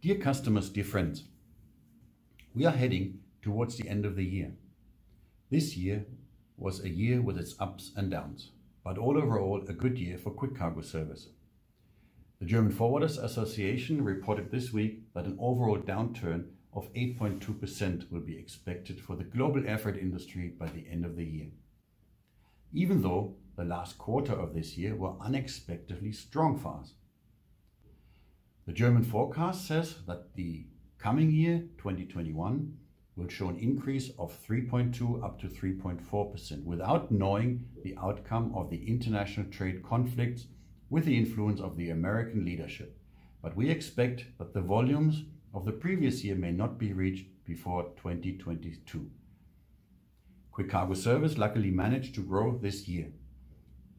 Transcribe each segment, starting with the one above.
Dear customers, dear friends, we are heading towards the end of the year. This year was a year with its ups and downs, but all overall a good year for Quick Cargo Service. The German Forwarders Association reported this week that an overall downturn of 8.2% will be expected for the global freight industry by the end of the year. Even though the last quarter of this year were unexpectedly strong for us. The German forecast says that the coming year, 2021, will show an increase of 3.2 up to 3.4% without knowing the outcome of the international trade conflicts with the influence of the American leadership. But we expect that the volumes of the previous year may not be reached before 2022. Quick Cargo Service luckily managed to grow this year.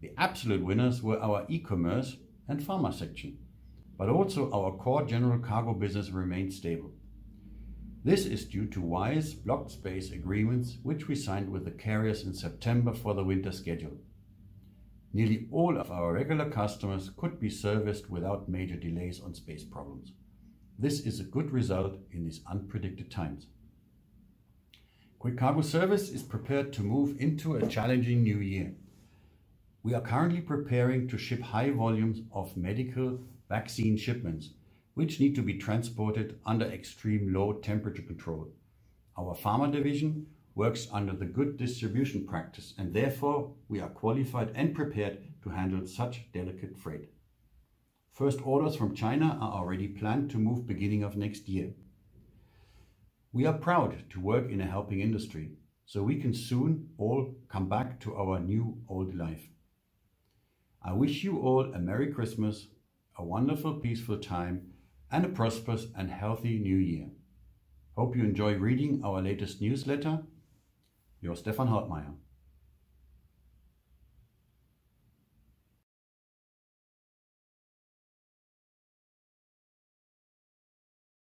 The absolute winners were our e-commerce and pharma section but also our core general cargo business remained stable. This is due to wise blocked space agreements which we signed with the carriers in September for the winter schedule. Nearly all of our regular customers could be serviced without major delays on space problems. This is a good result in these unpredicted times. Quick Cargo Service is prepared to move into a challenging new year. We are currently preparing to ship high volumes of medical vaccine shipments, which need to be transported under extreme low temperature control. Our pharma division works under the good distribution practice and therefore we are qualified and prepared to handle such delicate freight. First orders from China are already planned to move beginning of next year. We are proud to work in a helping industry, so we can soon all come back to our new old life. I wish you all a Merry Christmas a wonderful, peaceful time, and a prosperous and healthy new year. Hope you enjoy reading our latest newsletter. Your Stefan Hartmeier.